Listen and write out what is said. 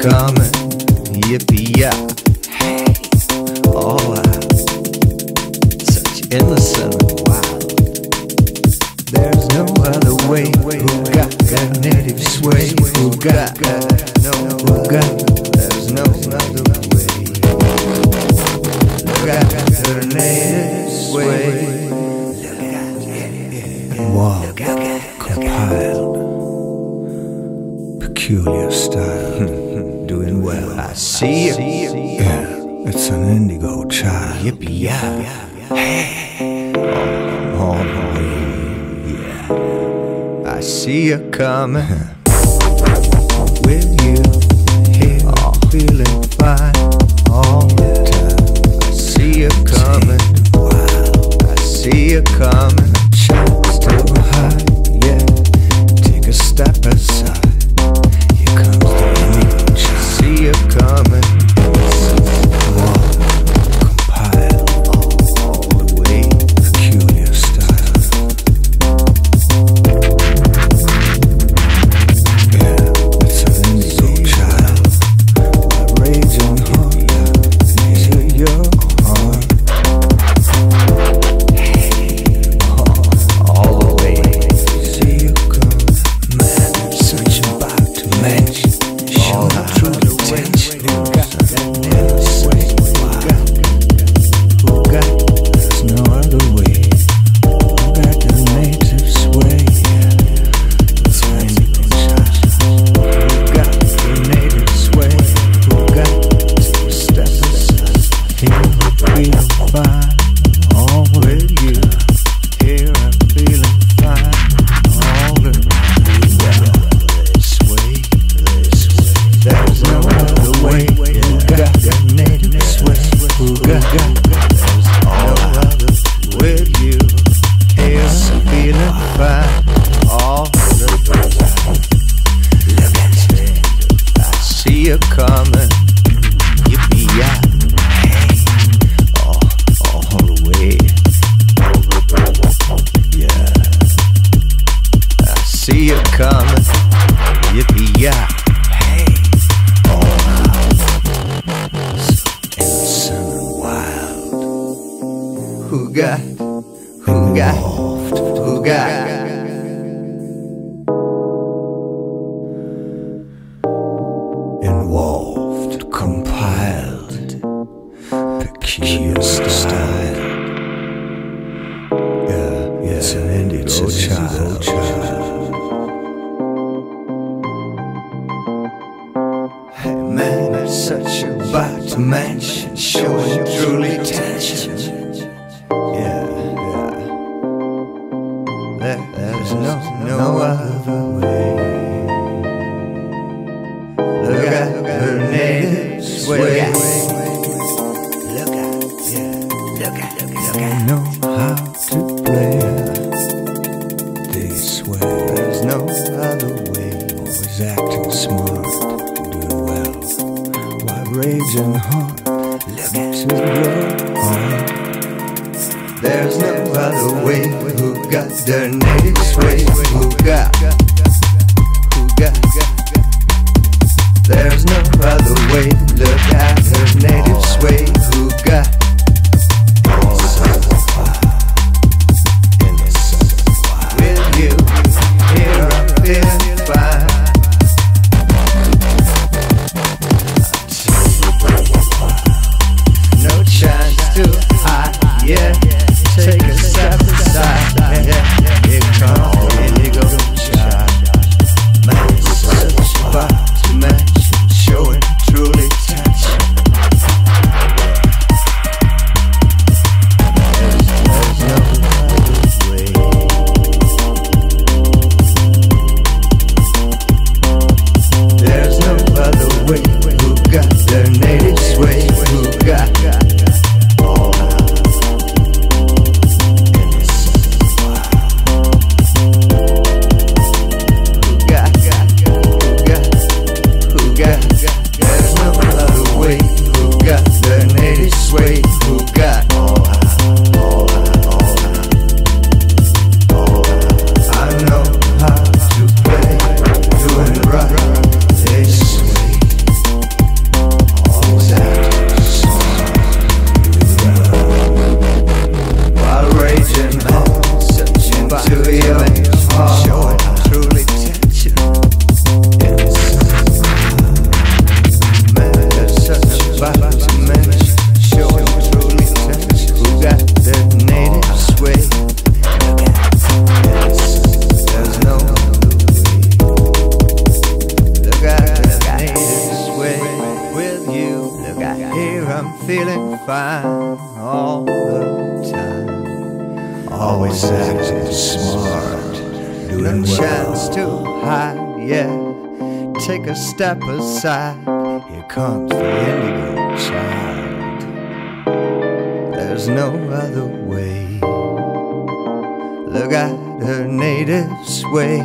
coming. Yippee yeah. Hey. All out. Such innocent wild. There's no other way. Who got that native sway? Who got that? No, who got? There's no other way. Who got her native sway? Wow, compiled, peculiar style. Doing well. I see you. Yeah, it's an indigo child. Yippee yeah. Hey. Oh, the way. Yeah. I see you coming. With you here, feeling fine Who got? Who got? Who got? involved, compiled, peculiar style. Yeah, yeah, and it's an indigo child. Hey man, it's such a to mention, showing truly tension. They There's no other way. always acting smart, doing well. Why raging hard? Look at, To your heart. there's no other way. Who got their native sway? Who got, who got? There's no other way. Look at her native sway. Who got? Yeah. Always acting smart, No doing chance well. to hide, yeah. Take a step aside. Here comes the indigo child. There's no other way. Look at her native sway.